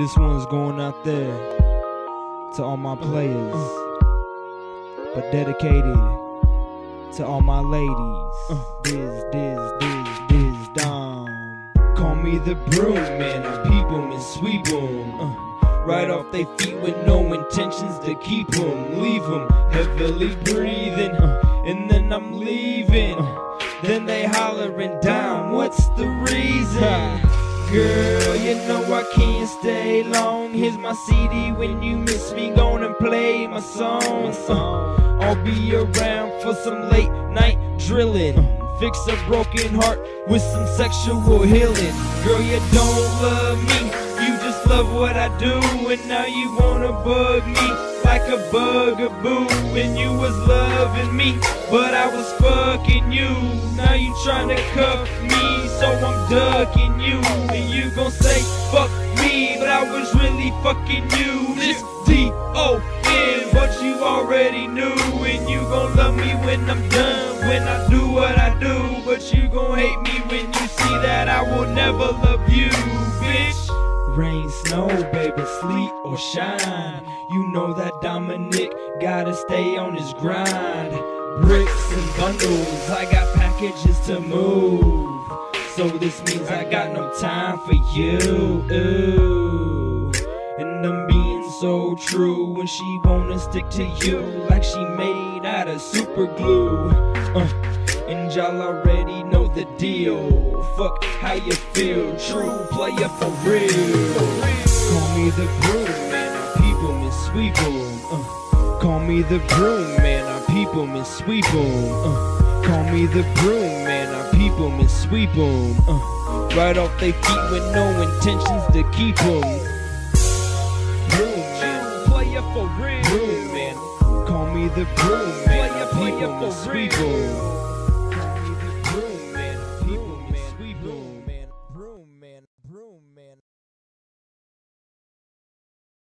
This one's going out there to all my players, but dedicated to all my ladies. Diz, diz, diz, diz, dom. Call me the broom man, I peep 'em and sweep 'em. Uh, right off they feet with no intentions to keep 'em. Leave 'em heavily breathing, uh, and then I'm leaving. Then they hollering down, what's the reason? Girl, you know I can't stay long. Here's my CD when you miss me, gonna play my song. I'll be around for some late night drilling. Fix a broken heart with some sexual healing. Girl, you don't love me, you just love what I do. And now you wanna bug me like a bugaboo. When you was loving me, but I was fucking you. Now you tryna cuff me, so I'm ducking you. And you gon' say, fuck fucking you. This D-O-M, but you already knew. And you gon' love me when I'm done, when I do what I do. But you gon' hate me when you see that I will never love you, bitch. Rain, snow, baby, sleet or shine. You know that Dominic gotta stay on his grind. Bricks and bundles, I got packages to move. So this means I got no time for you. Ooh. So true when she wanna stick to you like she made out of super glue. Uh, and y'all already know the deal. Fuck how you feel, true player for real. Call me the broom man, I peep 'em and sweep 'em. Uh, call me the broom man, I peep 'em and sweep 'em. Uh, call me the broom man, I peep 'em and sweep 'em. Uh, right off they feet with no intentions to keep 'em. Player for real. Broom man, call me the broom man, 'em and sweep 'em.